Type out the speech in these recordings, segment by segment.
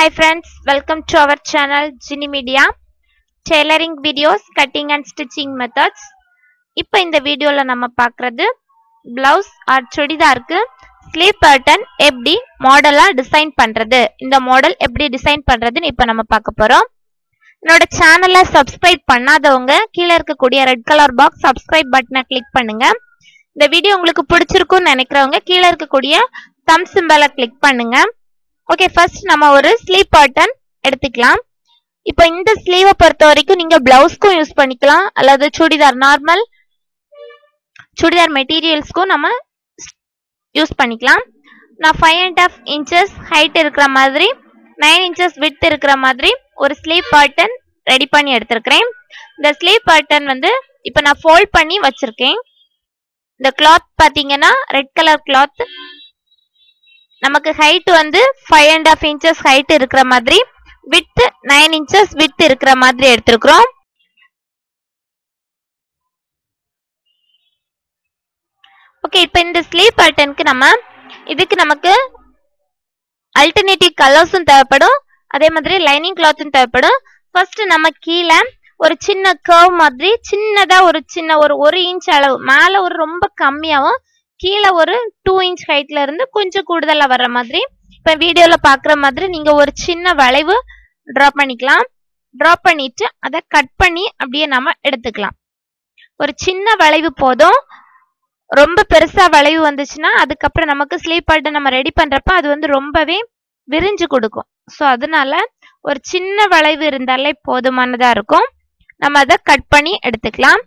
Hi friends, welcome to our channel Gini Media. Tailoring videos, cutting and stitching methods. இப்போ இந்த வீடியோல நம்ம பார்க்கறது பிளவுஸ் ஆர் சுடிதாருக்கு ஸ்லீவ் பேட்டர்ன் எப்படி மாடலா டிசைன் பண்றது இந்த மாடல் எப்படி டிசைன் பண்றதுன்னு இப்போ நம்ம பார்க்க போறோம் என்னோட சேனலை சப்ஸ்கிரைப் பண்ணாதவங்க கீழே இருக்கக்கூடிய ரெட் கலர் பாக்ஸ் சப்ஸ்கிரைப் பட்டனை கிளிக் பண்ணுங்க இந்த வீடியோ உங்களுக்கு பிடிச்சிருக்கும்னு நினைக்கிறவங்க கீழே இருக்கக்கூடிய தம் சிம்பலை கிளிக் பண்ணுங்க ஓகே ஃபர்ஸ்ட் நம்ம ஒரு ஸ்லீவ் பேட்டர்ன் எடுத்துக்கலாம். இப்போ இந்த ஸ்லீவை பொறுத்த வரைக்கும் நீங்க பிளவுஸ்க்கும் யூஸ் பண்ணிக்கலாம். அல்லது சுடிதார் நார்மல் சுடிதார் மெட்டீரியல்ஸ்க்கும் நம்ம யூஸ் பண்ணிக்கலாம். நான் five and half inches height இருக்கிற மாதிரி நைன் இன்ச்சஸ் வித் இருக்கிற மாதிரி ஒரு ஸ்லீவ் பேட்டர்ன் ரெடி பண்ணி எடுத்திருக்கிறேன். இந்த ஸ்லீவ் பேட்டர்ன் வந்து இப்போ நான் ஃபோல்ட் பண்ணி வச்சிருக்கேன். இந்த கிளாத் பார்த்தீங்கன்னா ரெட் கலர் கிளாத் நமக்கு ஹைட் வந்து five and half inches height இருக்கிற மாதிரி வித் நைன் இன்ச்சஸ் வித் இருக்கிற மாதிரி எடுத்திருக்கிறோம். ஓகே இப்போ இந்த ஸ்லீப் பேட்டர்னுக்கு நம்ம இதுக்கு நமக்கு அல்டர்னேட்டிவ் கலர்ஸும் தேவைப்படும். அதே மாதிரி லைனிங் கிளாத்தும் தேவைப்படும். ஃபர்ஸ்ட் நம்ம கீழே ஒரு சின்ன கர்வ் மாதிரி சின்னதா ஒரு சின்ன ஒரு ஒரு இன்ச் அளவு மேலே ஒரு ரொம்ப கம்மியாகவும் கீழே ஒரு டூ இன்ச் ஹைட்ல இருந்து கொஞ்சம் கூடுதலா வர்ற மாதிரி இப்ப வீடியோல பாக்குற மாதிரி நீங்க ஒரு சின்ன வளைவு டிரா பண்ணிக்கலாம். டிரா பண்ணிட்டு அதை கட் பண்ணி அப்படியே நம்ம எடுத்துக்கலாம். ஒரு சின்ன வளைவு போதும். ரொம்ப பெருசா வளைவு வந்துச்சுன்னா அதுக்கப்புறம் நமக்கு ஸ்லீப் பாட்டை நம்ம ரெடி பண்றப்ப அது வந்து ரொம்பவே விரிஞ்சு கொடுக்கும். ஸோ அதனால ஒரு சின்ன வளைவு இருந்தாலே போதுமானதா இருக்கும். நம்ம அதை கட் பண்ணி எடுத்துக்கலாம்.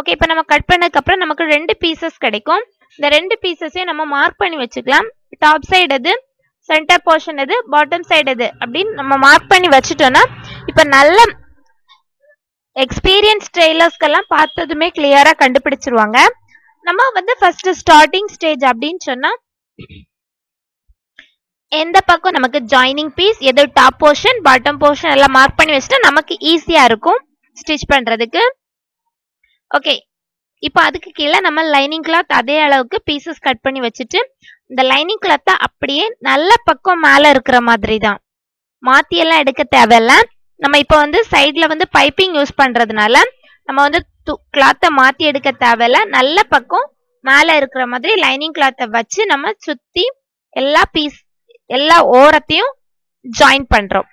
ஓகே இப்போ நம்ம கட் பண்ணதுக்கப்புறம் நமக்கு ரெண்டு பீசஸ் கிடைக்கும். இந்த ரெண்டு பீசஸையும் நம்ம மார்க் பண்ணி வச்சுக்கலாம். டாப் சைடு அது சென்டர் போர்ஷன் எது? பாட்டம் சைடு எது? அப்படின்னு நம்ம மார்க் பண்ணி வச்சுட்டோம்னா இப்போ நல்ல எக்ஸ்பீரியன்ஸ் ட்ரெயிலர்ஸ்க்கெல்லாம் பார்த்ததுமே கிளியராக கண்டுபிடிச்சிருவாங்க. நம்ம வந்து ஃபர்ஸ்ட் ஸ்டார்டிங் ஸ்டேஜ் அப்படின்னு சொன்னா எந்த பக்கம் நமக்கு ஜாயினிங் பீஸ் எது டாப் போர்ஷன் பாட்டம் போர்ஷன் எல்லாம் மார்க் பண்ணி வச்சுட்டா நமக்கு ஈஸியா இருக்கும் ஸ்டிச் பண்றதுக்கு. ஓகே இப்போ அதுக்கு கீழே நம்ம லைனிங் கிளாத் அதே அளவுக்கு பீசஸ் கட் பண்ணி வச்சுட்டு இந்த லைனிங் கிளாத்தை அப்படியே நல்ல பக்கம் மேலே இருக்கிற மாதிரி தான். மாற்றியெல்லாம் எடுக்க தேவையில்ல. நம்ம இப்போ வந்து சைடில் வந்து பைப்பிங் யூஸ் பண்ணுறதுனால நம்ம வந்து கிளாத்தை மாற்றி எடுக்க தேவையில்ல. நல்ல பக்கம் மேலே இருக்கிற மாதிரி லைனிங் கிளாத்தை வச்சு நம்ம சுற்றி எல்லா பீஸ் எல்லா ஓரத்தையும் ஜாயின் பண்ணுறோம்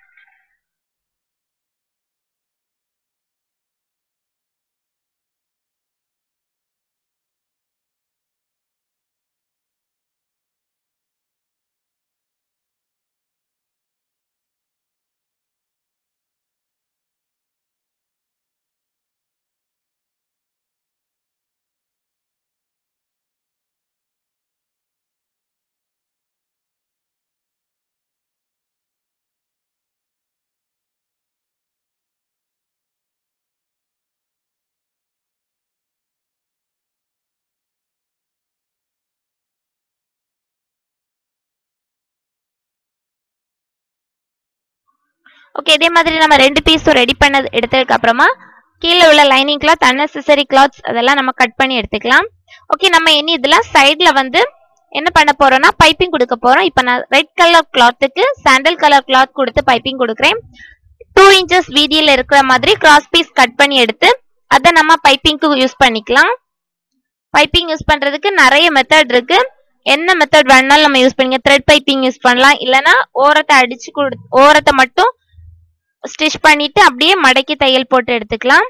ஓகே இதே மாதிரி நம்ம ரெண்டு பீஸும் ரெடி பண்ணது எடுத்ததுக்கு அப்புறமா கீழே உள்ள லைனிங் கிளாத் அன்னெசரி கிளாத்ஸ் அதெல்லாம் நம்ம கட் பண்ணி எடுத்துக்கலாம். ஓகே நம்ம இனி இதெல்லாம் சைடில் வந்து என்ன பண்ண போறோம்னா பைப்பிங் கொடுக்க போறோம். இப்போ நான் ரெட் கலர் கிளாத்துக்கு சாண்டல் கலர் கிளாத் கொடுத்து பைப்பிங் கொடுக்குறேன். டூ இன்ச்சஸ் வீதியில் இருக்கிற மாதிரி கிராஸ் பீஸ் கட் பண்ணி எடுத்து அதை நம்ம பைப்பிங்க்கு யூஸ் பண்ணிக்கலாம். பைப்பிங் யூஸ் பண்றதுக்கு நிறைய மெத்தட் இருக்கு. என்ன மெத்தட் வேணாலும் நம்ம யூஸ் பண்ணிக்க த்ரெட் பைப்பிங் யூஸ் பண்ணலாம். இல்லைன்னா ஓரத்தை அடிச்சு கொடு ஓரத்தை மட்டும் ஸ்டிச் பண்ணிட்டு அப்படியே மடக்கி தையல் போட்டு எடுத்துக்கலாம்.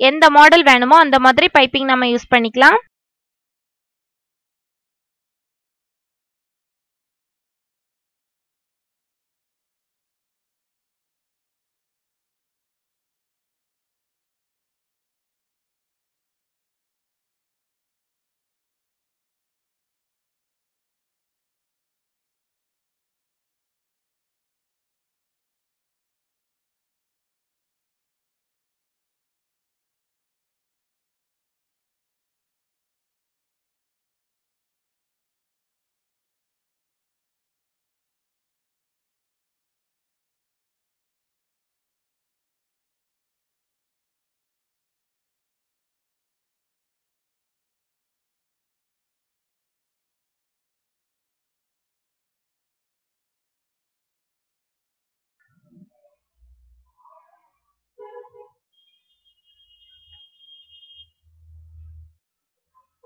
எந்த மாடல் வேணுமோ அந்த மாதிரி பைப்பிங் நம்ம யூஸ் பண்ணிக்கலாம்.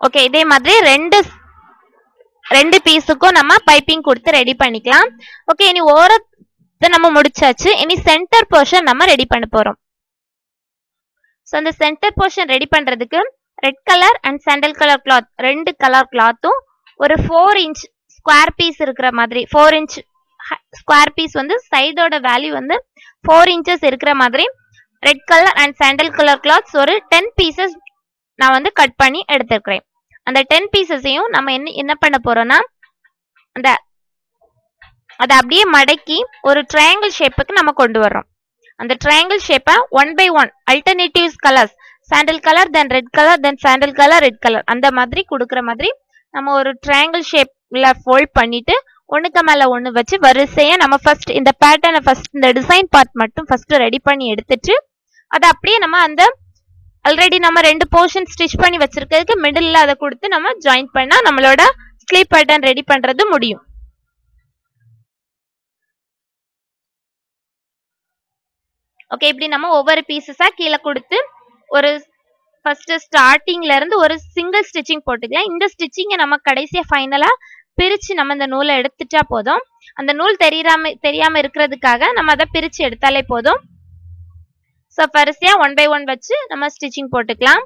ஓகே இதே மாதிரி ரெண்டு ரெண்டு பீஸுக்கும் நம்ம பைப்பிங் கொடுத்து ரெடி பண்ணிக்கலாம். ஓகே இனி ஓரத்தை நம்ம முடிச்சாச்சு. இனி சென்டர் போர்ஷன் நம்ம ரெடி பண்ண போறோம். ஸோ அந்த சென்டர் போர்ஷன் ரெடி பண்றதுக்கு red colour and sandal colour cloth ரெண்டு கலர் கிளாத்தும் ஒரு ஃபோர் இன்ச் ஸ்கொயர் பீஸ் இருக்கிற மாதிரி ஃபோர் இன்ச் ஸ்கொயர் பீஸ் வந்து சைடோட வேல்யூ வந்து ஃபோர் இன்ச்சஸ் இருக்கிற மாதிரி red colour and sandal colour cloths ஒரு டென் பீசஸ் நான் வந்து கட் பண்ணி எடுத்துருக்கிறேன். அந்த டென் பீசஸையும் நம்ம என்ன என்ன பண்ண போறோம்னா அந்த அதை அப்படியே மடக்கி ஒரு ட்ரையாங்கிள் ஷேப்புக்கு நம்ம கொண்டு வர்றோம். அந்த ட்ரையாங்கிள் ஷேப்பை one by one alternatives colours sandal colour then red colour then sandal colour red colour அந்த மாதிரி கொடுக்குற மாதிரி நம்ம ஒரு ட்ரையாங்கிள் ஷேப்ல ஃபோல்ட் பண்ணிட்டு ஒண்ணுக்கு மேல ஒண்ணு வச்சு வரிசையா நம்ம ஃபர்ஸ்ட் இந்த பேட்டர்னை ஃபர்ஸ்ட் இந்த டிசைன் பார்ட் மட்டும் ஃபர்ஸ்ட் ரெடி பண்ணி எடுத்துட்டு அதை அப்படியே நம்ம அந்த ஆல்ரெடி நம்ம ரெண்டு போர்ஷன் ஸ்டிச் பண்ணி வச்சிருக்கிறதுக்கு மிடில் அதை கொடுத்து நம்ம ஜாயின் பண்ணா நம்மளோட ஸ்லீப் பட்டன் ரெடி பண்றது முடியும். ஓகே இப்படி நம்ம ஒவ்வொரு பீசஸா கீழே கொடுத்து ஒரு ஃபர்ஸ்ட் ஸ்டார்டிங்ல இருந்து ஒரு சிங்கிள் ஸ்டிச்சிங் போட்டுக்கலாம். இந்த ஸ்டிச்சிங்கை நம்ம கடைசியா ஃபைனலா பிரிச்சு நம்ம இந்த நூலை எடுத்துட்டா போதும். அந்த நூல் தெரியாம தெரியாம இருக்கிறதுக்காக நம்ம அதை பிரிச்சு எடுத்தாலே போதும். ஸோ வரிசையா ஒன் பை ஒன் வச்சு நம்ம ஸ்டிச்சிங் போட்டுக்கலாம்.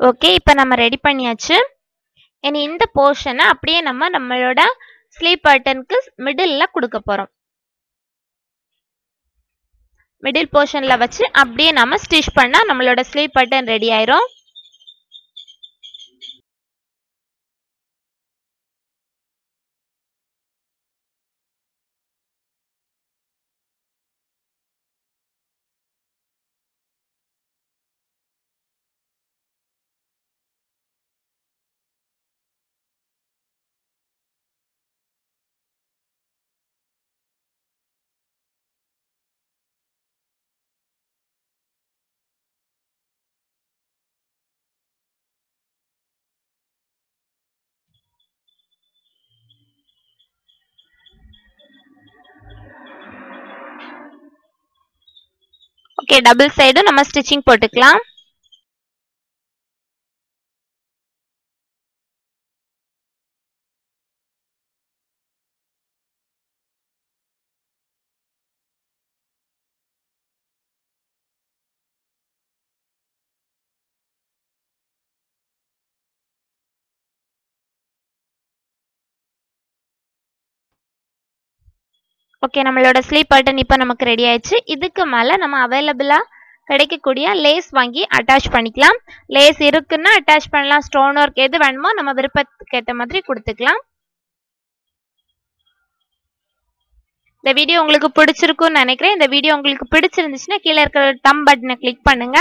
ஓகே இப்போ நம்ம ரெடி பண்ணியாச்சு. இனி இந்த போர்ஷனை அப்படியே நம்ம நம்மளோட ஸ்லீப் பட்டனுக்கு மிடில் கொடுக்க போறோம். மிடில் போர்ஷன்ல வச்சு அப்படியே நம்ம ஸ்டிச் பண்ணா நம்மளோட ஸ்லீப் பட்டன் ரெடி ஆயிரும். ஓகே டபுள் சைடும் நம்ம ஸ்டிச்சிங் போட்டுக்கலாம். ஓகே நம்மளோட ஸ்லீப் பட்டன் இப்போ நமக்கு ரெடி ஆயிடுச்சு. இதுக்கு மேலே நம்ம அவைலபிளாக கிடைக்கக்கூடிய லேஸ் வாங்கி அட்டாச் பண்ணிக்கலாம். லேஸ் இருக்குன்னா அட்டாச் பண்ணலாம். ஸ்டோன் ஒர்க் எது வேணுமோ நம்ம விருப்பத்துக்கு ஏற்ற மாதிரி கொடுத்துக்கலாம். இந்த வீடியோ உங்களுக்கு பிடிச்சிருக்கும்னு நினைக்கிறேன். இந்த வீடியோ உங்களுக்கு பிடிச்சிருந்துச்சுன்னா கீழே இருக்கிற டம் பட்டனை கிளிக் பண்ணுங்க.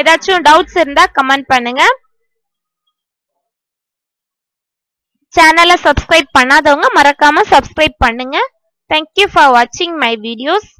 ஏதாச்சும் டவுட்ஸ் இருந்தா கமெண்ட் பண்ணுங்க. சேனலை சப்ஸ்கிரைப் பண்ணாதவங்க மறக்காம சப்ஸ்கிரைப் பண்ணுங்க. Thank you for watching my videos.